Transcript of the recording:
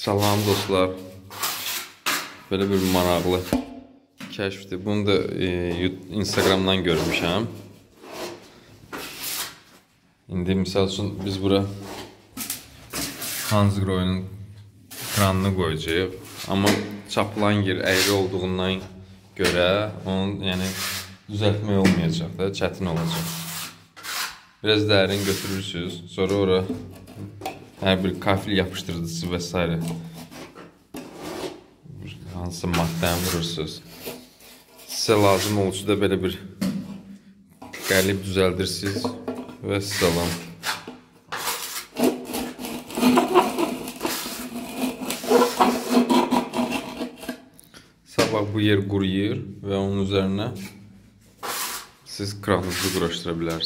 Salam dostlar. Belə bir maraqlı kəşfdir. Bunu da e, Instagramdan görmüşəm. İndi misal üçün biz bura Hansgrohe'un kranını qoyacağıq. Amma çapılan yer əyri olduğundan görə onun yəni düzəltmək olmayacaq da, çətin olacaq. Biraz dərin götürürsüz, sonra ora hər bir kafil yapışdırıcısı və s. Hansı maddəni vurursunuz. Sizə lazım olsa da belə bir qəlib düzəldirsiniz və salam. Sabah bu yer quruyur və onun üzərinə siz kranınızı quraşdıra.